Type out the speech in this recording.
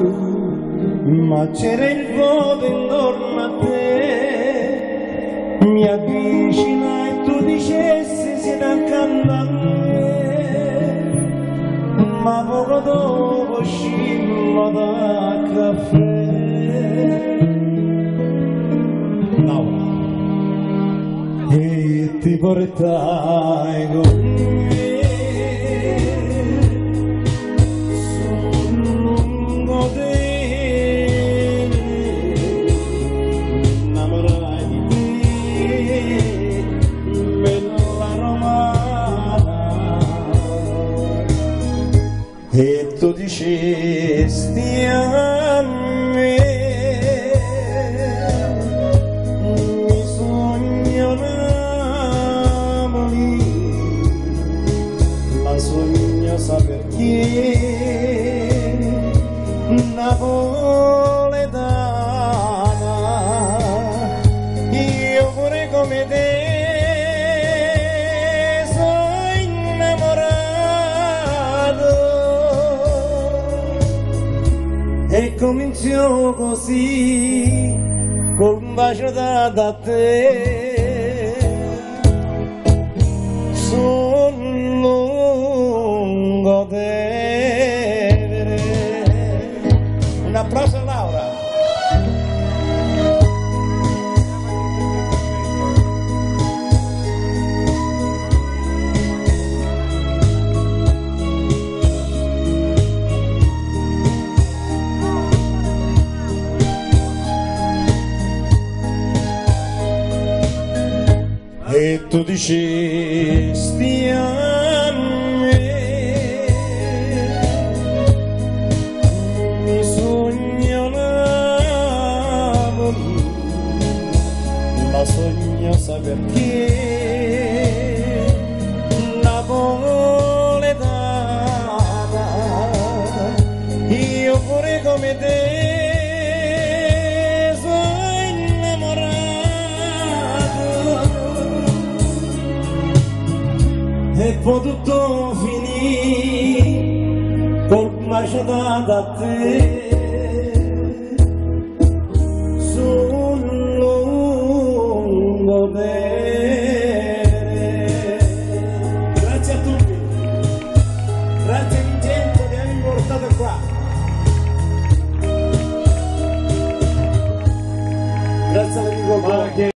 ma c'era il vuoto intorno a te. Mi avvicina e tu dicessi siete accanto a me. Ma poco dopo scimmo da caffè Laura e ti portai con me e tu dicesti a me mi sogno la sogno sa perché napoletana io pure come te e cominciò così con un bacio da, da te. Sul lungo Tevere un applauso e tu dicesti a me. Mi sogno Napoli la sogno sa perché napoletana io pure come te e potuto finire con col baciata da te sul lungo bere grazie a tutti. Grazie Vincenzo che hai portato qua. Grazie all'amico Marche